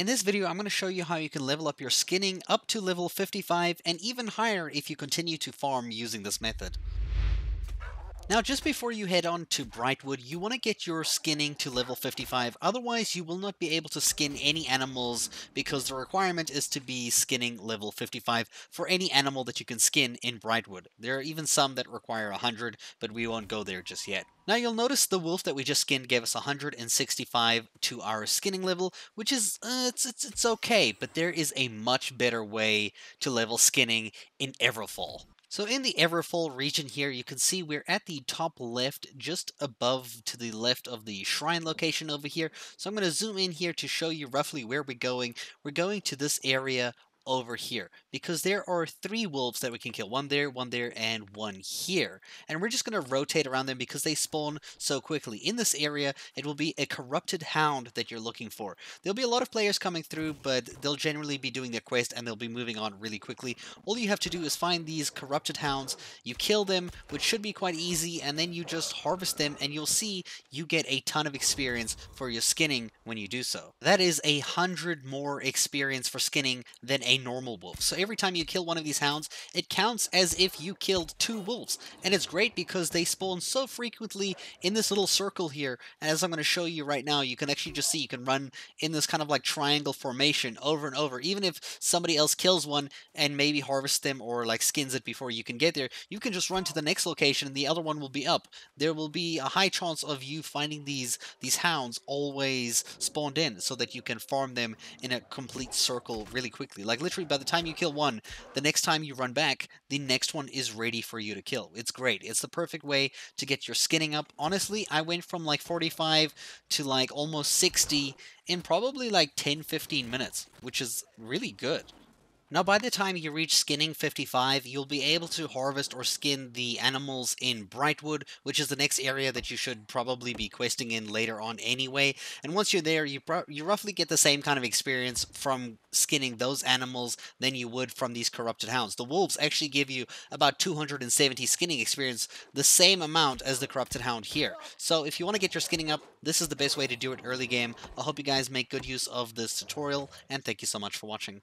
In this video, I'm going to show you how you can level up your skinning up to level 55 and even higher if you continue to farm using this method. Now, just before you head on to Brightwood, you want to get your skinning to level 55, otherwise you will not be able to skin any animals because the requirement is to be skinning level 55 for any animal that you can skin in Brightwood. There are even some that require 100, but we won't go there just yet. Now you'll notice the wolf that we just skinned gave us 165 to our skinning level, which is, uh, it's, it's, it's okay, but there is a much better way to level skinning in Everfall. So in the Everfall region here, you can see we're at the top left, just above to the left of the shrine location over here. So I'm going to zoom in here to show you roughly where we're going. We're going to this area over here because there are three wolves that we can kill one there one there and one here and we're just going to rotate around them because they spawn so quickly. In this area it will be a corrupted hound that you're looking for. There'll be a lot of players coming through but they'll generally be doing their quest and they'll be moving on really quickly. All you have to do is find these corrupted hounds you kill them which should be quite easy and then you just harvest them and you'll see you get a ton of experience for your skinning when you do so. That is a hundred more experience for skinning than a normal wolf. So every time you kill one of these hounds, it counts as if you killed two wolves. And it's great because they spawn so frequently in this little circle here. And as I'm going to show you right now, you can actually just see you can run in this kind of like triangle formation over and over. Even if somebody else kills one and maybe harvests them or like skins it before you can get there, you can just run to the next location and the other one will be up. There will be a high chance of you finding these these hounds always spawned in so that you can farm them in a complete circle really quickly. Like literally by the time you kill one, the next time you run back, the next one is ready for you to kill. It's great. It's the perfect way to get your skinning up. Honestly, I went from like 45 to like almost 60 in probably like 10-15 minutes, which is really good. Now by the time you reach skinning 55, you'll be able to harvest or skin the animals in Brightwood, which is the next area that you should probably be questing in later on anyway. And once you're there, you, you roughly get the same kind of experience from skinning those animals than you would from these corrupted hounds. The wolves actually give you about 270 skinning experience, the same amount as the corrupted hound here. So if you want to get your skinning up, this is the best way to do it early game. I hope you guys make good use of this tutorial, and thank you so much for watching.